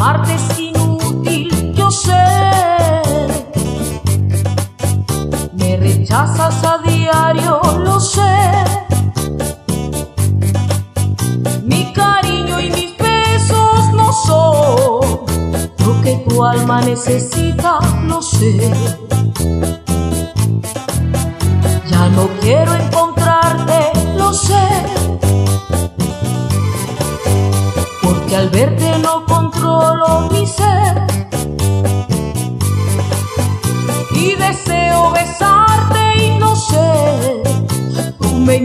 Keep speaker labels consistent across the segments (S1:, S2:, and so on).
S1: Amarte es inútil, yo sé. Me rechazas a diario, lo sé. Mi cariño y mis besos no son lo que tu alma necesita, lo sé. Ya no quiero encontrarte, lo sé.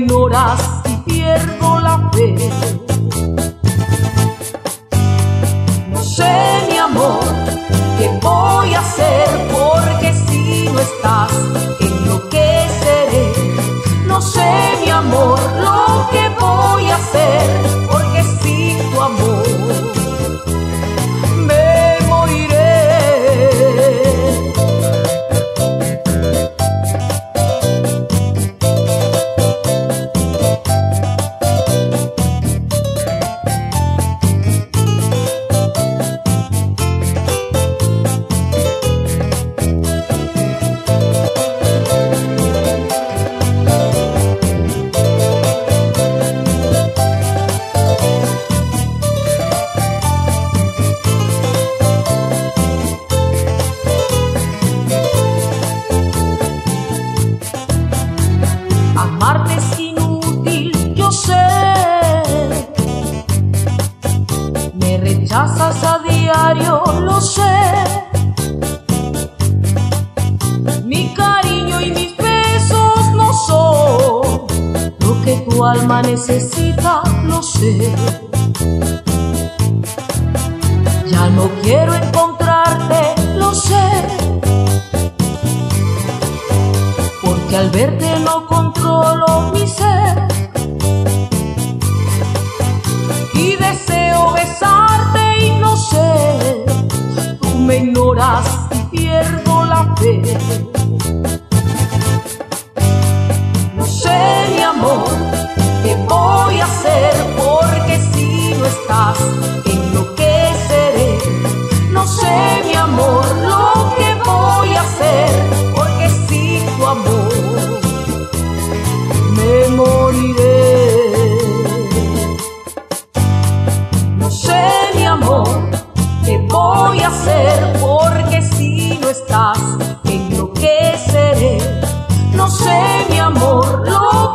S1: Ignoras y pierdo la fe. Amarte es inútil, yo sé. Me rechazas a diario, lo sé. Mi cariño y mis besos no son lo que tu alma necesita, lo sé. Ya no quiero encontrarte, lo sé. porque al verte controlo mi ser. Y deseo besarte y no sé, tú me ignoras y pierdo la fe. No sé, mi amor, qué voy a hacer porque si no estás, enloqueceré. No sé, mi amor, lo que voy a hacer porque si no estás enloqueceré. No sé mi amor lo